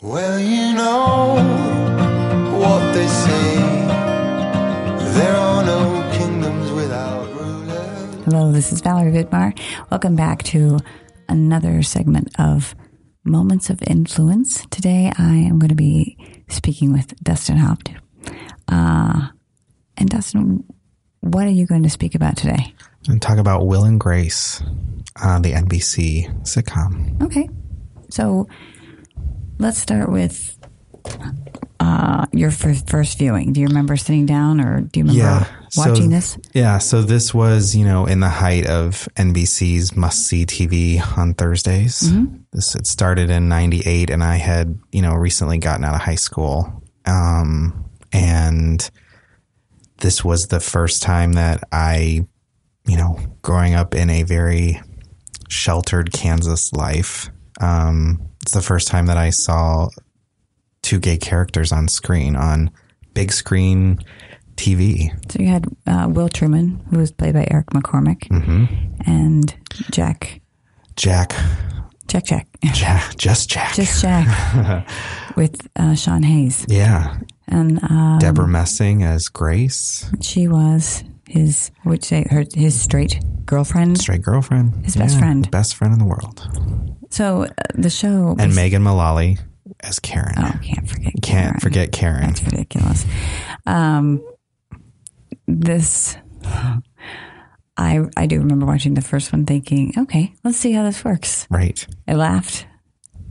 Well, you know what they say. There are no kingdoms without rulers. Hello, this is Valerie Vidmar. Welcome back to another segment of Moments of Influence. Today I am going to be speaking with Dustin Haupt. Uh, and Dustin, what are you going to speak about today? and talk about Will and Grace, uh, the NBC sitcom. Okay. So let's start with uh, your first, first viewing. Do you remember sitting down or do you remember watching so, this? Yeah, so this was, you know, in the height of NBC's must see TV on Thursdays. Mm-hmm. This it started in 98 and I had, you know, recently gotten out of high school. Um, and this was the first time that I, you know, growing up in a very sheltered Kansas life. Um, it's the first time that I saw two gay characters on screen on big screen TV. So you had uh, Will Truman, who was played by Eric McCormack, Mm-hmm. and Jack, Jack, Jack, Jack, Jack, just Jack. just Jack, with uh, Sean Hayes, yeah. and um, Deborah Messing as Grace, she was his, would say her his straight girlfriend. straight girlfriend. His best friend. Best friend in the world. So uh, the show, And was- Megan Mullally as Karen. oh, can't forget, Can't Karen. forget Karen. That's ridiculous. Um, this, I I do remember watching the first one, thinking, okay, let's see how this works. Right. I laughed.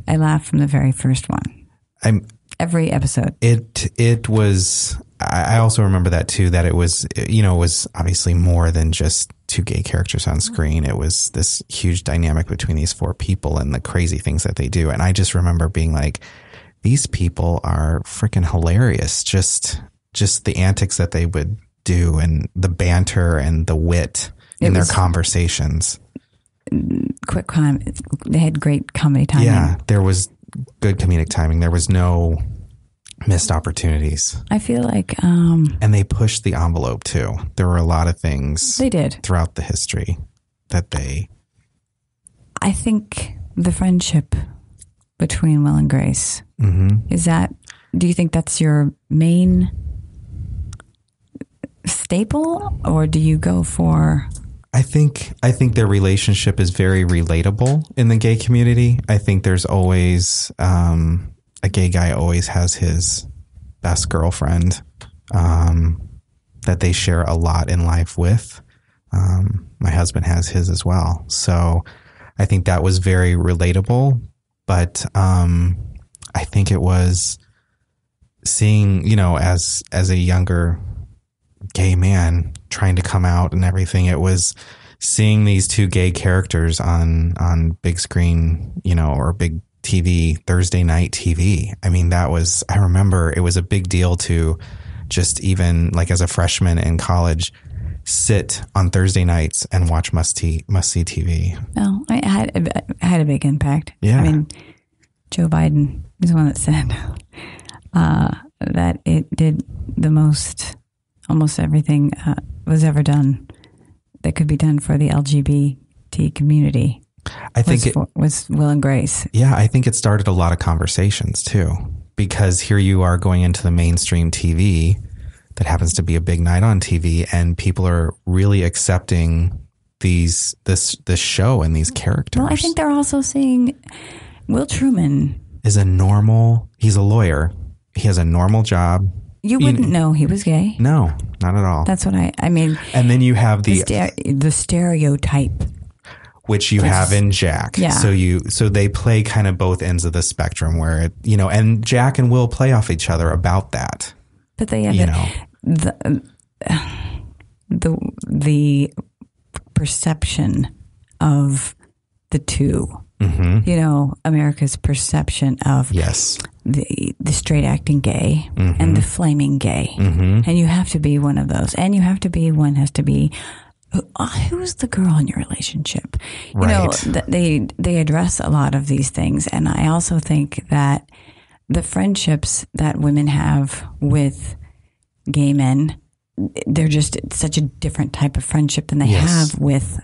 I laughed from the very first one. I'm Every episode. it it was I I also remember that too that it was you know it was obviously more than just two gay characters on screen. It was this huge dynamic between these four people and the crazy things that they do. And I just remember being like these people are freaking hilarious. Just just the antics that they would do and the banter and the wit in their conversations. Quick com. They had great comedy timing. yeah there was good comedic timing. There was no missed opportunities I feel like um, and they pushed the envelope too. There were a lot of things they did. throughout the history that they I think the friendship between Will and Grace mm-hmm. is that. Do you think that's your main staple, or do you go for? I think I think their relationship is very relatable in the gay community. I think there's always um, gay guy always has his best girlfriend um, that they share a lot in life with. Um, my husband has his as well, so I think that was very relatable. But um, I think it was seeing you know as as a younger gay man trying to come out and everything. It was seeing these two gay characters on on big screen, you know, or big TV Thursday night TV. I mean, that was I remember it was a big deal to just even like as a freshman in college sit on Thursday nights and watch must see must see TV. No, I had it had a big impact. Yeah. I mean, Joe Biden is the one that said uh, that it did the most, almost everything uh, was ever done that could be done for the LGBT community. I think Was, it, was Will and Grace. Yeah, I think it started a lot of conversations too, because here you are going into the mainstream TV that happens to be a big night on TV, and people are really accepting these this this show and these characters. Well, I think they're also seeing Will Truman. is a normal. He's a lawyer. He has a normal job. You wouldn't know he was gay. No, not at all. That's what I. I mean, and then you have the the ster- the stereotype. Which you have in Jack. Yeah. So you so they play kind of both ends of the spectrum where it you know, and Jack and Will play off each other about that. But they have You the, know. the the the perception of the 2 Mm-hmm. You know, America's perception of Yes. the the straight acting gay Mm-hmm. and the flaming gay, and you have to be one of those, and you have to be one has to be. Uh, who's the girl in your relationship? You know, Right. they they address a lot of these things, and I also think that the friendships that women have with gay men, they're just such a different type of friendship than they Yes. have with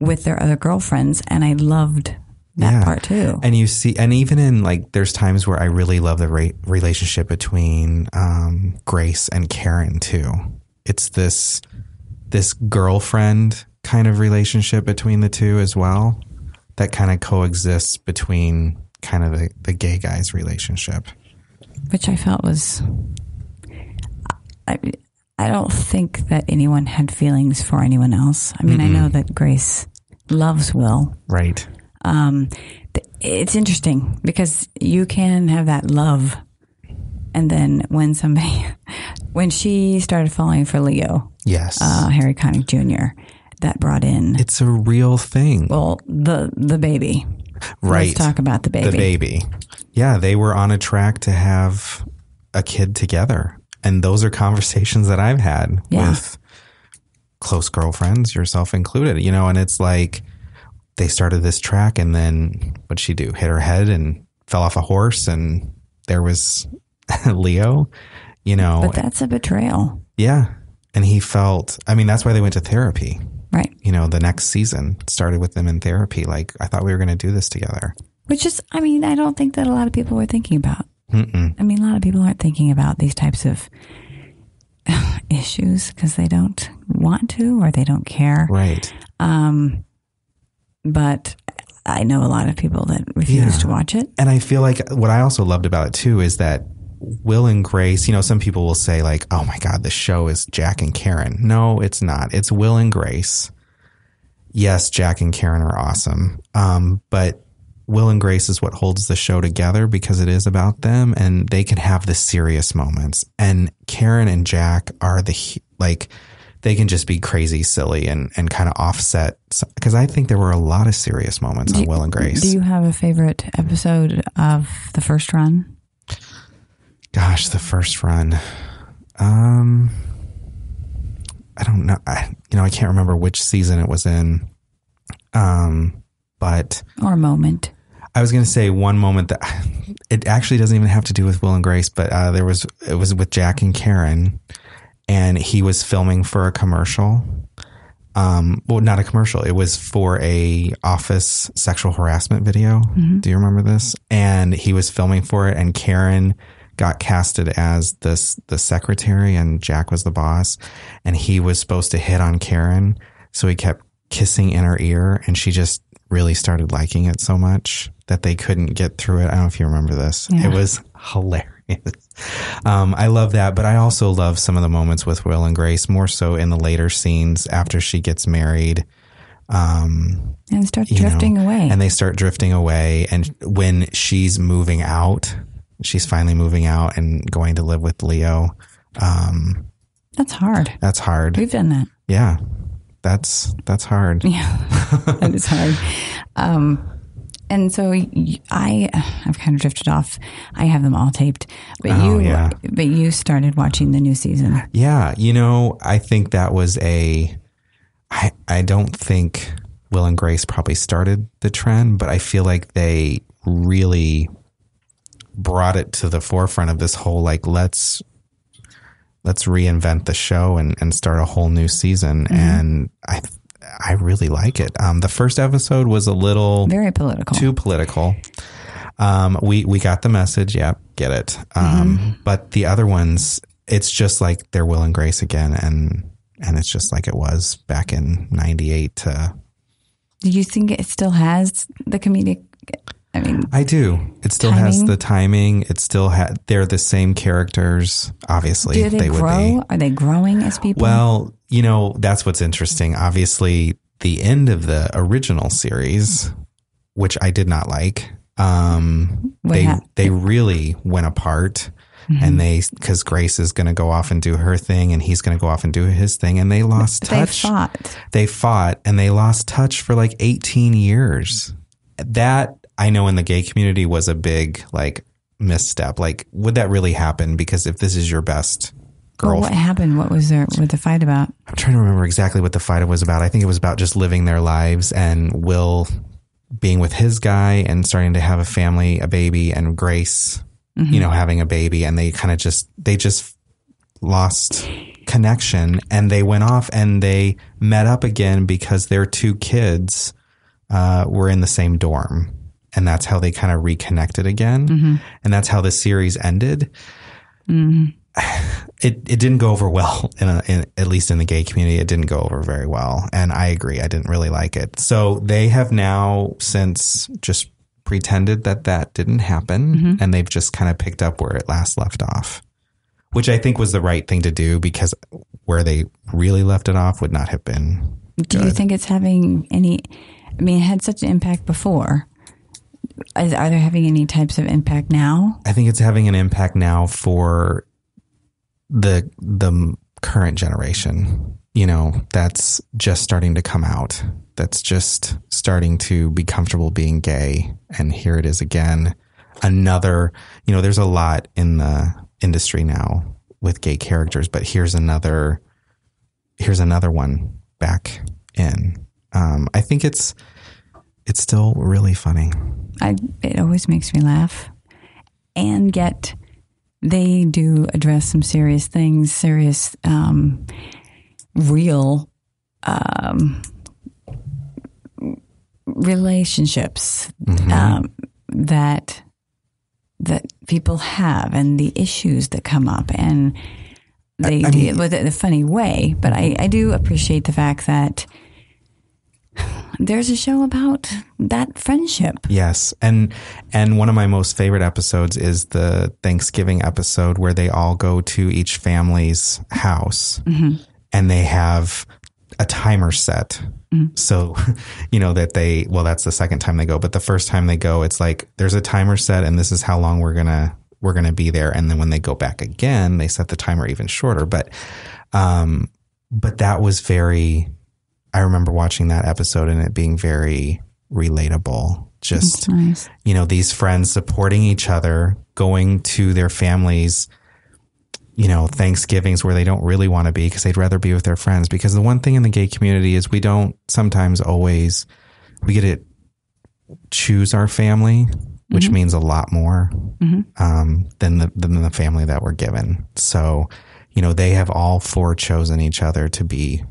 with their other girlfriends. And I loved that Yeah. part too. And you see, and even in like, there's times where I really love the ra- relationship between um, Grace and Karen too. It's this this girlfriend kind of relationship between the two as well, that kind of coexists between kind of the, the gay guy's relationship. which I felt was. I, I don't think that anyone had feelings for anyone else. I mean, I know that Grace loves Will. Right. Um, it's interesting because you can have that love, and then when somebody, when she started falling for Leo, Yes. uh, Harry Connick Jr., that brought in it's a real thing. well the the baby. right. Let's talk about the baby. the baby. Yeah, they were on a track to have a kid together. And those are conversations that I've had Yeah. with close girlfriends, yourself included, you know, and it's like they started this track and then what'd she do? Hit her head and fell off a horse and there was Leo, you know. But that's a betrayal, yeah. And he felt I mean, that's why they went to therapy. right? You know, the next season started with them in therapy. Like, I thought we were gonna do this together. Which is, I mean, I don't think that a lot of people were thinking about. Mm-mm. I mean, a lot of people aren't thinking about these types of issues because they don't want to or they don't care. Right. Um, but I know a lot of people that refuse Yeah. to watch it. And I feel like what I also loved about it too is that Will and Grace, you know, some people will say like, "Oh my god, the show is Jack and Karen." No, it's not. It's Will and Grace. Yes, Jack and Karen are awesome. Um, but Will and Grace is what holds the show together because it is about them and they can have the serious moments. And Karen and Jack are the like they can just be crazy silly and and kind of offset because I think there were a lot of serious moments on Will and Grace. Do you have a favorite episode of the first run? Gosh, the first run. Um, I don't know. I, you know, I can't remember which season it was in. Um, but Or moment? I was going to say one moment that it actually doesn't even have to do with Will and Grace, but uh, there was it was with Jack and Karen, and he was filming for a commercial. Um, well, not a commercial. It was for a office sexual harassment video. Do you remember this? And he was filming for it, and Karen got casted as this the secretary, and Jack was the boss, and he was supposed to hit on Karen, so he kept kissing in her ear, and she just really started liking it so much that they couldn't get through it. I don't know if you remember this. Yeah. It was hilarious. Um, I love that, but I also love some of the moments with Will and Grace more so in the later scenes after she gets married. Um, And starts you know, drifting away. and they start drifting away. And when she's moving out, she's finally moving out and going to live with Leo. Um, That's hard. that's hard. We've done that. Yeah, that's that's hard. Yeah, that is hard. Um, and so I, I've kind of drifted off. I have them all taped, but Oh, you, yeah. but you started watching the new season. Yeah, you know, I think that was a. I I don't think Will and Grace probably started the trend, but I feel like they really brought it to the forefront of this whole like let's let's reinvent the show and, and start a whole new season and I I really like it. Um the first episode was a little Very political. too political. Um, we we got the message. Yep, get it. Um, but the other ones, it's just like they're Will and Grace again, and and it's just like it was back in '98. To Do you think it still has the comedic? I mean, I do. It still has the timing. It still had. They're the same characters. Obviously, do they, would grow? Are they growing as people? Well, you know, that's what's interesting. Obviously, the end of the original series, which I did not like, um, What they they really went apart. Mm-hmm. And they, because Grace is going to go off and do her thing, and he's going to go off and do his thing, and they lost touch. they fought. They fought, and they lost touch for like eighteen years. That I know in the gay community was a big like misstep. Like, would that really happen? Because if this is your best Well, girl what happened? What was there? What the fight about? I'm trying to remember exactly what the fight was about. I think it was about just living their lives and Will being with his guy and starting to have a family, a baby, and Grace, you know, having a baby. And they kind of just, they just lost connection and they went off and they met up again because their two kids uh, were in the same dorm. And that's how they kind of reconnected again, mm-hmm. and that's how the series ended. Mm-hmm. It it didn't go over well, in, a, in at least in the gay community. It didn't go over very well, and I agree. I didn't really like it. So they have now since just pretended that that didn't happen, mm-hmm. and they've just kind of picked up where it last left off, which I think was the right thing to do because where they really left it off would not have been Do you think it's having any? I mean, it had such an impact before. Is, are they having any types of impact now? I think it's having an impact now for the the current generation. You know, that's just starting to come out. That's just starting to be comfortable being gay, and here it is again. Another, you know, there's a lot in the industry now with gay characters, but here's another. Here's another one back in. Um, I think it's it's still really funny. I it always makes me laugh, and yet they do address some serious things, serious, um, real um, relationships um, that that people have, and the issues that come up, and they I do mean- it with it in a funny way. But I, I do appreciate the fact that. There's a show about that friendship. Yes, and and one of my most favorite episodes is the Thanksgiving episode where they all go to each family's house and they have a timer set. So, you know that they well that's the second time they go, but the first time they go it's like there's a timer set and this is how long we're going to we're going to be there and then when they go back again, they set the timer even shorter, but um but that was very I remember watching that episode and it being very relatable. Just Nice. you know, these friends supporting each other, going to their families, you know, Thanksgivings where they don't really want to be because they'd rather be with their friends. Because the one thing in the gay community is we don't sometimes always, we get to choose our family, which means a lot more um, than, the, than the family that we're given. So, you know, they have all four chosen each other to be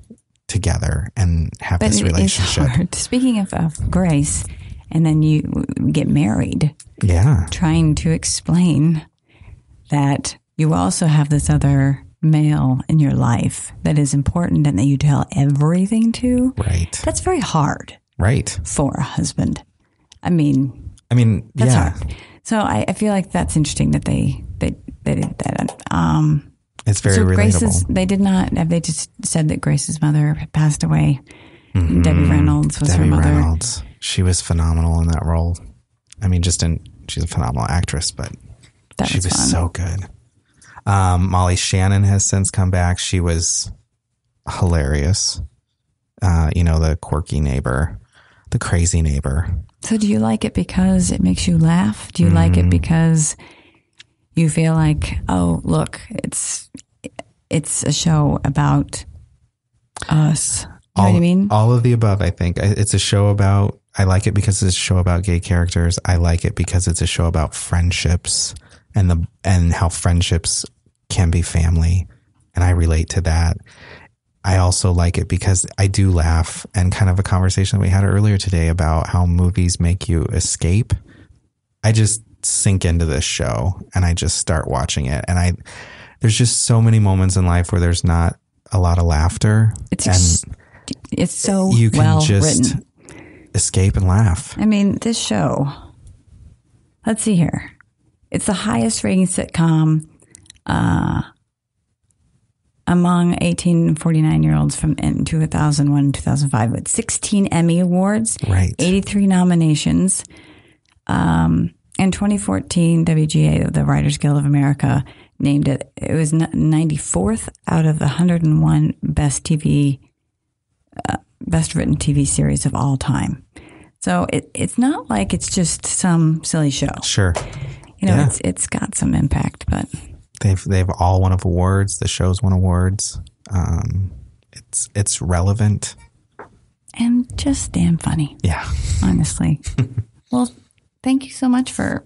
together and have But this relationship. Speaking of, of grace, and then you get married, Yeah. trying to explain that you also have this other male in your life that is important and that you tell everything to. Right. That's very hard Right. for a husband. I mean, I mean, that's yeah. hard. So I, I feel like that's interesting that they they, they did that. Um, It's very so relatable. Grace's, they did not have they just said that Grace's mother passed away. Debbie Reynolds was Mm-hmm. Debbie her mother. Reynolds. She was phenomenal in that role. I mean, just in she's a phenomenal actress, but That she was so good. Um, Molly Shannon has since come back. She was hilarious. Uh, you know, the quirky neighbor, the crazy neighbor. So do you like it because it makes you laugh? Do you like Mm-hmm. it because you feel like, oh, look, it's it's a show about us. You know all, what I mean? all of the above, I think. It's a show about, I like it because it's a show about gay characters. I like it because it's a show about friendships and the, and how friendships can be family. And I relate to that. I also like it because I do laugh and kind of a conversation that we had earlier today about how movies make you escape. I just sink into this show and I just start watching it. And I, there's just so many moments in life where there's not a lot of laughter. It's and ex- it's so you can well just written. escape and laugh. I mean, this show. Let's see here. It's the highest rating sitcom uh, among 18 and 49 year olds from in 2001 and 2005 with 16 Emmy Awards, Right. 83 nominations. Um, in 2014, WGA, the Writers Guild of America, named it. It was 94th out of the 101 best TV, uh, best written TV series of all time. So it, it's not like it's just some silly show. Sure. You know, Yeah. it's it's got some impact, but They've they've all won of awards. The show's won awards. Um, it's it's relevant. and just damn funny, Yeah. honestly. well, thank you so much for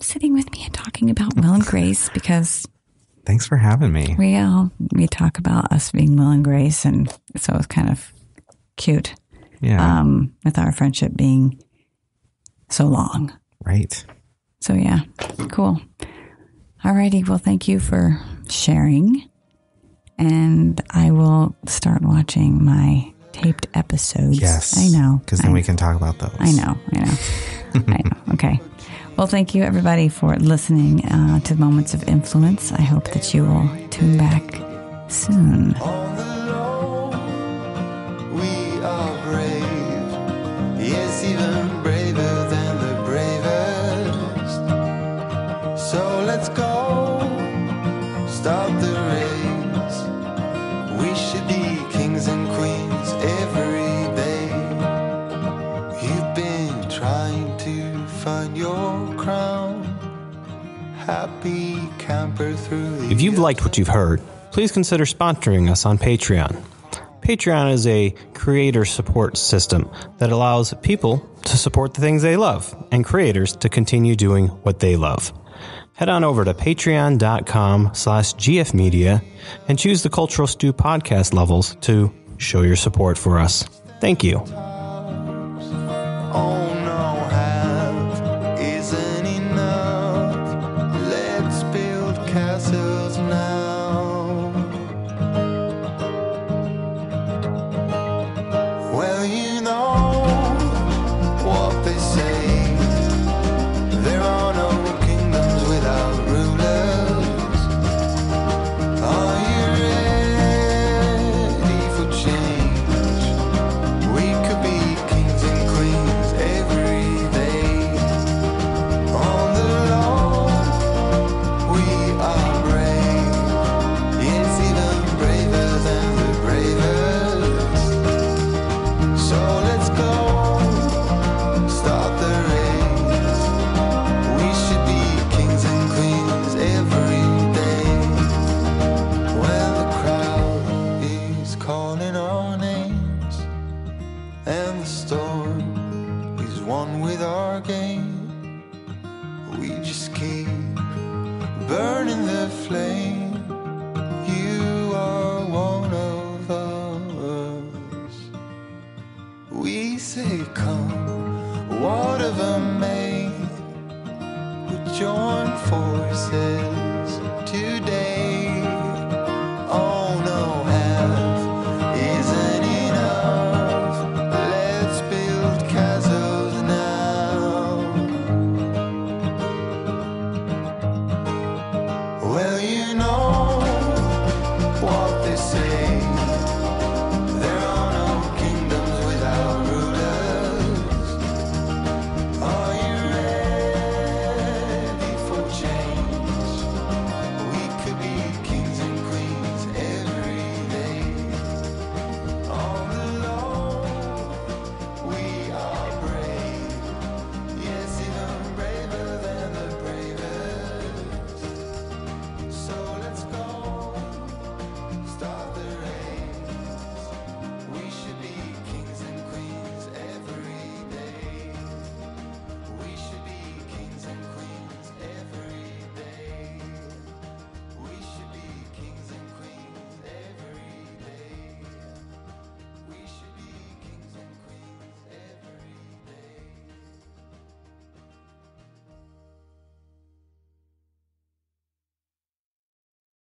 sitting with me and talking about Will and Grace because Thanks for having me. we all we talk about us being Will and Grace, and so it's kind of cute Yeah. um, with our friendship being so long. Right. So yeah, cool. Alrighty, well, thank you for sharing, and I will start watching my taped episodes. Yes. I know. Because then I we can talk about those. I know, I know, I know. Okay. Well, thank you everybody for listening uh, to Moments of Influence. I hope that you will tune back soon. If you've liked what you've heard, please consider sponsoring us on Patreon. Patreon is a creator support system that allows people to support the things they love and creators to continue doing what they love. Head on over to patreon.com slash gfmedia and choose the Cultural Stew podcast levels to show your support for us. Thank you.